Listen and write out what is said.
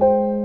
you